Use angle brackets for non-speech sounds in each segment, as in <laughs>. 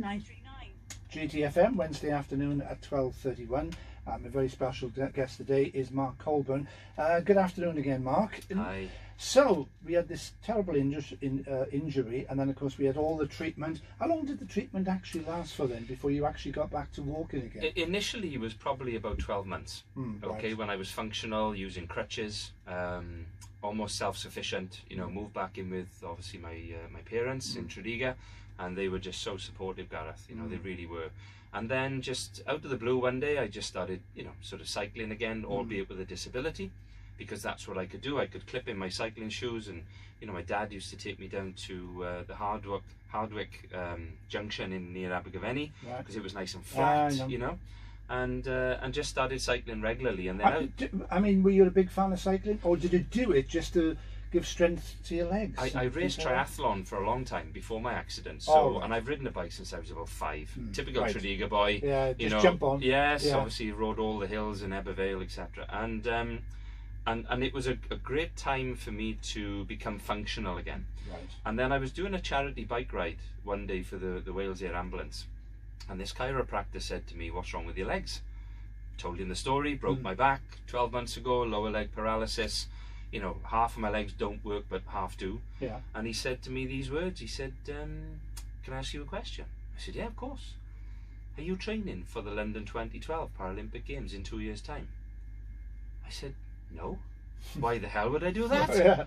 939. GTFM Wednesday afternoon at 12.31. Um, a very special guest today is Mark Colbourne. Uh, good afternoon again, Mark. Hi. So, we had this terrible inju- in, uh, injury, and then, of course, we had all the treatment. How long did the treatment actually last for then, before you actually got back to walking again? I- initially, it was probably about 12 months. Mm, okay, right. when I was functional, using crutches, um, almost self-sufficient. You know, moved back in with obviously my uh, my parents in Tredegar, and they were just so supportive, Gareth. You know, they really were. And then just out of the blue one day, I just started, you know, sort of cycling again, albeit with a disability, because that's what I could do. I could clip in my cycling shoes, and you know, my dad used to take me down to uh, the Hardwick Hardwick um, Junction in near Abergavenny Right. because it was nice and Yeah, flat, know. you know, and uh, and just started cycling regularly, and then I, I mean, were you a big fan of cycling, or did you do it just to give strength to your legs? I, I raced things like that? triathlon for a long time before my accident. So, Oh, right. and I've ridden a bike since I was about five. Hmm, Typical right. Tredegar boy. Yeah, you just know, jump on. Yes, Yeah. obviously rode all the hills in Ebbw Vale, etc. And um, and and it was a, a great time for me to become functional again. Right. And then I was doing a charity bike ride one day for the, the Wales Air Ambulance. And this chiropractor said to me, What's wrong with your legs? Told him the story, broke Mm. my back 12 months ago, lower leg paralysis. You know, half of my legs don't work, but half do. Yeah. And he said to me these words He said, um, Can I ask you a question? I said, Yeah, of course. Are you training for the London 2012 Paralympic Games in two years' time? I said, No. <laughs> Why the hell would I do that? <laughs> yeah.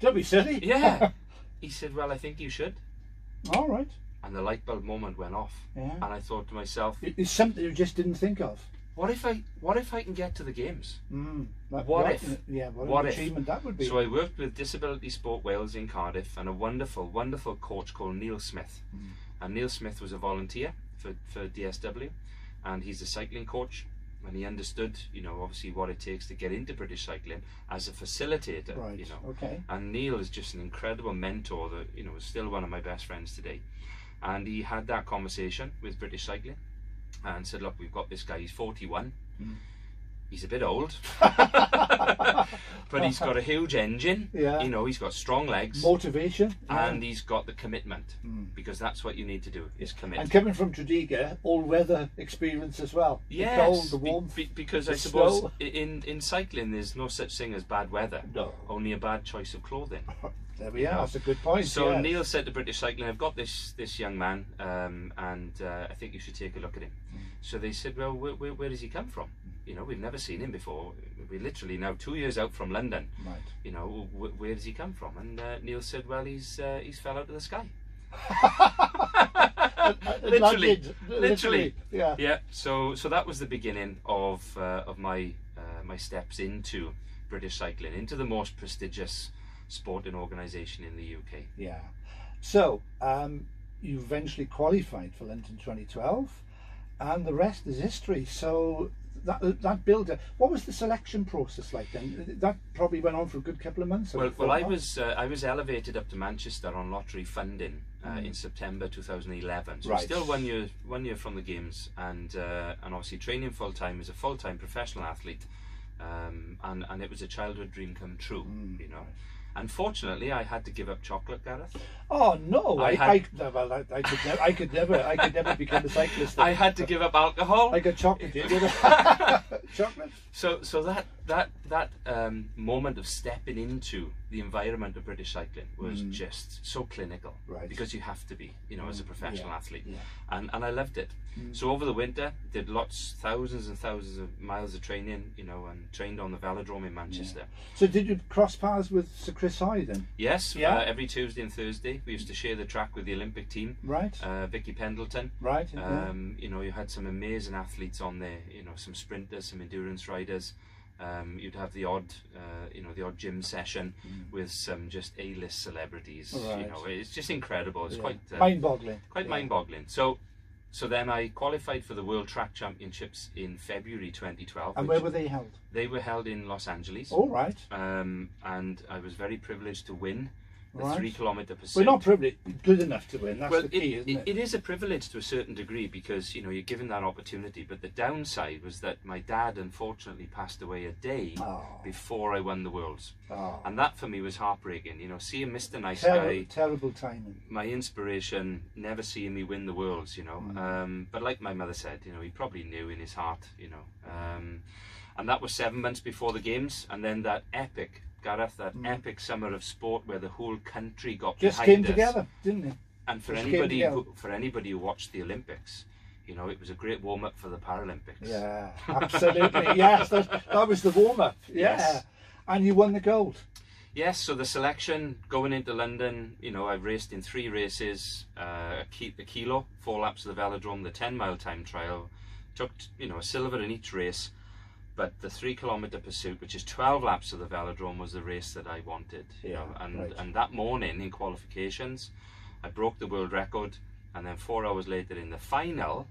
Don't be silly. <laughs> yeah. He said, Well, I think you should. All right. And the light bulb moment went off. Yeah. And I thought to myself, It's something you just didn't think of. What if I what if I can get to the games? Mm. That- What that- if? Yeah. What, What an if? achievement that would be. So I worked with Disability Sport Wales in Cardiff and a wonderful, wonderful coach called Neil Smith. Mm. And Neil Smith was a volunteer for, for DSW and he's a cycling coach and he understood, you know, obviously what it takes to get into British cycling as a facilitator, right. you know. Okay. And Neil is just an incredible mentor that, you know, is still one of my best friends today. And he had that conversation with British Cycling and said, Look, we've got this guy, he's 41. Mm. He's a bit old, <laughs> but he's got a huge engine. Yeah. You know, he's got strong legs Motivation. yeah. and he's got the commitment Mm. because that's what you need to do is commit. And coming from Tredegar, all weather experience as well. Yes, The cold, the warmth. be- because I suppose snow. in in cycling there's no such thing as bad weather, No. only a bad choice of clothing. <laughs> There we are. That's a good point. So yeah. Neil said to British Cycling, "I've got this this young man, um, and uh, I think you should take a look at him." Mm. So they said, "Well, where, where, where does he come from? You know, we've never seen him before. We're literally now two years out from London. Right. You know, wh- where does he come from?" And uh, Neil said, "Well, he's uh, he's fell out of the sky." <laughs> literally, Landed, literally. Yeah. Yeah. So so that was the beginning of uh, of my uh, my steps into British cycling, into the most prestigious sporting organisation in the UK. Yeah. So, um, you eventually qualified for London 2012, and the rest is history. So, that that build what was the selection process like then? That probably went on for a good couple of months. Well, well, I was uh, I was elevated up to Manchester on lottery funding uh, Mm. in September 2011. So Right. still one year one year from the games, and uh, and obviously training full time as a full time professional athlete, um, and and it was a childhood dream come true, Mm. you know. Unfortunately, I had to give up chocolate, Gareth. Oh no! I I, had- I, no, well, I, I could never, I could never, I could never become a cyclist. <laughs> I had to give up alcohol. I got chocolate. <laughs> <laughs> Chocolate. So, so that that that um, moment of stepping into the environment of British cycling was Mm. just so clinical, Right. because you have to be, you know, as a Mm, professional yeah, athlete, yeah. and and I loved it. Mm. So over the winter, did lots, thousands and thousands of miles of training, you know, and trained on the velodrome in Manchester. So did you cross paths with Sir Chris Hoy then? Yes, Yeah. uh, every Tuesday and Thursday we used to share the track with the Olympic team, Right. uh, Vicky Pendleton. right. yeah. Um, you know, you had some amazing athletes on there. You know, some sprinters, some endurance riders. Um, you'd have the odd, uh, you know, the odd gym session with some just A-list celebrities. You Mm. Know, it's just incredible. It's Yeah. quite uh, mind-boggling. quite Yeah. mind-boggling. So, so then I qualified for the World Track Championships in February 2012. And where were they held? they were held in Los Angeles. All right. Um, and I was very privileged to win the Right. three kilometre per We're not privileged, good enough to win. That's well, the key, it, isn't it? it is a privilege to a certain degree because you know you're given that opportunity. But the downside was that my dad unfortunately passed away a day Oh. before I won the worlds, Oh. and that for me was heartbreaking. You know, seeing Mr. Nice Terrible, Guy, terrible timing. my inspiration, never seeing me win the worlds. You know, Mm. um, but like my mother said, you know, he probably knew in his heart. You know, um, and that was seven months before the games, and then that epic. Gareth, that Mm. epic summer of sport where the whole country got Just behind came us. together, didn't it? And for Just anybody who, for anybody who watched the Olympics, you know, it was a great warm up for the Paralympics. Yeah, absolutely. <laughs> yes, that, that was the warm up. Yeah. Yes. And you won the gold. Yes, so the selection going into London, you know, I've raced in three races, uh, a kilo, four laps of the velodrome, the 10 mile time trial, took, you know, a silver in each race, but the three kilometre pursuit, which is 12 laps of the velodrome, was the race that I wanted, you Yeah, know, and, right. and that morning in qualifications, I broke the world record, and then four hours later in the final,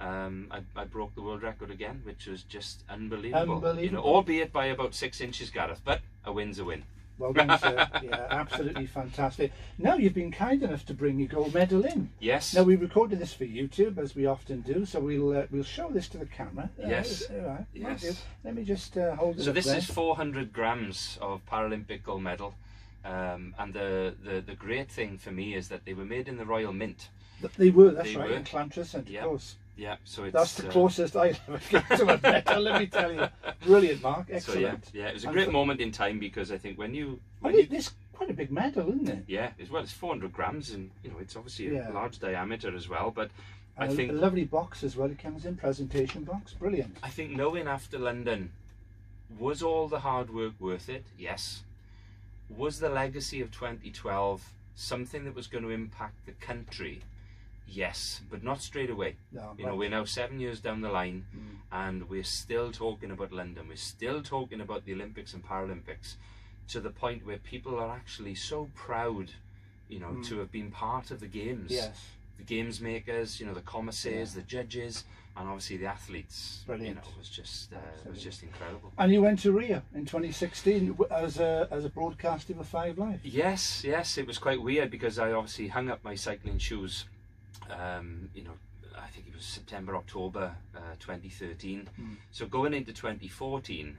um, I, I broke the world record again, which was just unbelievable. unbelievable. You know, albeit by about six inches, Gareth, but a win's a win. Well done, sir. <laughs> Yeah, absolutely fantastic. Now you've been kind enough to bring your gold medal in. Yes. Now we recorded this for YouTube as we often do, so we'll uh, we'll show this to the camera. Uh, Yes. all right. Yes. Let me just uh, hold it. So this there. is 400 grams of Paralympic gold medal. Um, and the, the, the great thing for me is that they were made in the Royal Mint. They were. That's They right. were. In Llantrisant, Yeah. of course. Yeah, so it's That's the uh, closest I ever <laughs> get to a medal. let me tell you. Brilliant, Mark. So Excellent. yeah, yeah, it was a great for- moment in time because I think when you, I mean, you this quite a big medal, isn't it? yeah, as well, it's 400 grams and you know it's obviously a Yeah. large diameter as well. But I And a, think a lovely box as well. It comes in presentation box. Brilliant. I think knowing after London, was all the hard work worth it? Yes. Was the legacy of 2012 something that was going to impact the country? Yes, but not straight away. No, You know, we're now seven years down the line Mm. and we're still talking about London. We're still talking about the Olympics and Paralympics to the point where people are actually so proud, you know, Mm. to have been part of the games. Yes. The games makers, you know, the commissaires, Yeah. the judges, and obviously the athletes. Brilliant. You know, it was just, uh, it was just incredible. And you went to Rio in 2016 as a as a broadcaster for Five Live. Yes, yes, it was quite weird because I obviously hung up my cycling shoes. Um, you know, I think it was September, October, uh, 2013. Mm. So going into 2014,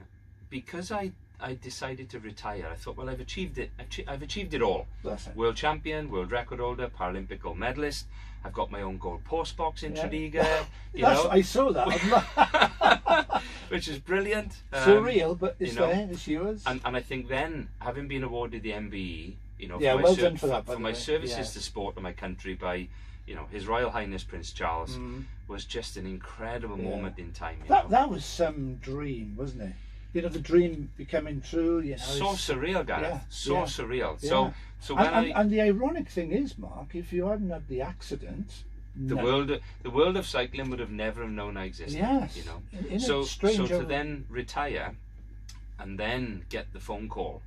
because I I decided to retire, I thought, well, I've achieved it. I've, achieved it all. It. World champion, world record holder, Paralympic gold medalist. I've got my own gold post box in Yeah. Tredegar. <laughs> You know, I saw that. <laughs> which is brilliant. <laughs> Um, Surreal, but it's you know, there. It's yours. And, and I think then, having been awarded the MBE, you know, Yeah, for my, well for that, for my services Yeah. to sport and my country by, you know, His Royal Highness Prince Charles Mm. was just an incredible Yeah. moment in time. You That know? that was some dream, wasn't it? You know, the dream becoming true. You know, so surreal, Gareth. yeah, so yeah, surreal. So, so and, when and, I and the ironic thing is, Mark, if you hadn't had the accident, the no- world, the world of cycling would have never have known I existed. yes, you know. in, so so to then retire and then get the phone call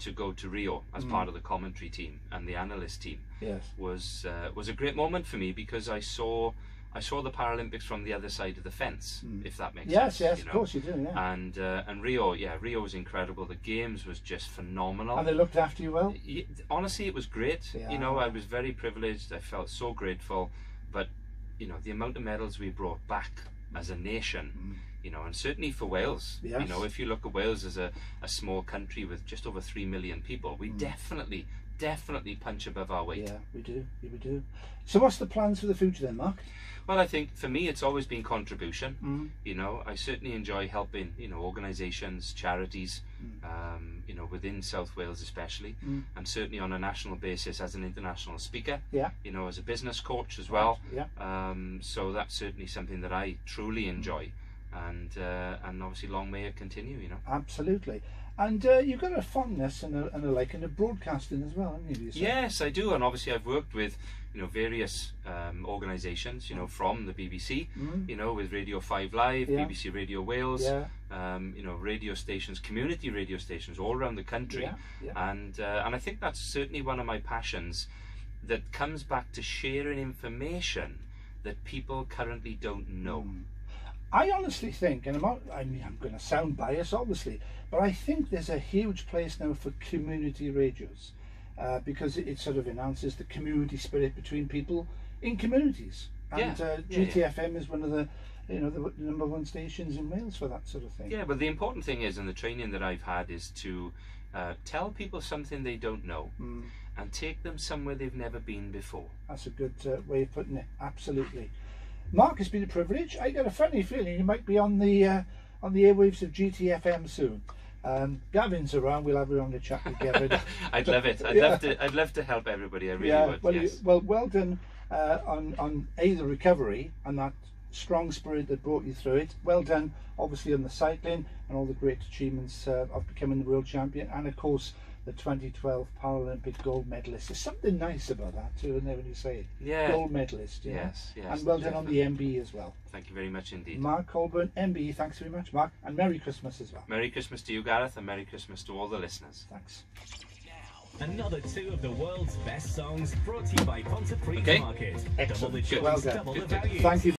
to go to Rio as Mm. part of the commentary team and the analyst team yes, was uh, was a great moment for me because I saw I saw the Paralympics from the other side of the fence, Mm. if that makes yes, sense. yes, you of course you do, yeah. And uh, and Rio, yeah, Rio was incredible. The games was just phenomenal. And they looked after you well. Honestly, it was great. Yeah. You know, I was very privileged. I felt so grateful. But you know, the amount of medals we brought back as a nation, Mm. You know, and certainly for Wales. You know, if you look at Wales as a, a small country with just over three million people, we Mm. definitely, definitely punch above our weight. Yeah, we do, yeah, we do. So, what's the plans for the future then, Mark? Well, I think for me, it's always been contribution. Mm. You know, I certainly enjoy helping, you know, organisations, charities, Mm. um, you know, within South Wales especially, Mm. and certainly on a national basis as an international speaker. Yeah. You know, as a business coach as well. Yeah. Um, so that's certainly something that I truly enjoy, and uh, and obviously long may it continue. You know. Absolutely. And uh, you've got a fondness and a, and a like in the broadcasting as well, haven't you? Yes, I do, and obviously I've worked with you know various um, organisations, you know, from the BBC, Mm. you know, with Radio Five Live, Yeah. BBC Radio Wales, Yeah. um, you know, radio stations, community radio stations all around the country. Yeah. and uh, and I think that's certainly one of my passions that comes back to sharing information that people currently don't know. Mm. I honestly think, and I'm not, I mean, I'm going to sound biased, obviously, but I think there's a huge place now for community radios. uh, because it, it sort of enhances the community spirit between people in communities. And Yeah, uh, yeah, yeah. GTFM is one of the you know the number one stations in Wales for that sort of thing. Yeah, but the important thing is, and the training that I've had is to uh, tell people something they don't know Mm, and take them somewhere they've never been before. that's a good uh, way of putting it. Absolutely. Mark, it's been a privilege. I got a funny feeling you might be on the uh, on the airwaves of GTFM soon. Um, Gavin's around. We'll have you on the chat with Gavin. <laughs> I'd love it. I'd Yeah. love to. I'd love to help everybody. I really yeah. would. Well, yes. you, well, well done uh, on on a the recovery and that strong spirit that brought you through it. Well done, obviously on the cycling and all the great achievements uh, of becoming the world champion, and of course the 2012 Paralympic gold medalist. There's something nice about that too, isn't there, when you say it? Yeah. Gold medalist. You know? Yes, yes, And well done on the definitely. MBE as well. Thank you very much indeed. Mark Colbourne, MBE. Thanks very much, Mark, and Merry Christmas as well. Merry Christmas to you, Gareth, and Merry Christmas to all the listeners. Thanks. Another two of the world's best songs brought to you by Pontypridd Okay. Market. Excellent. Double the Good. choice, Well double Good, the good. value. Thank you.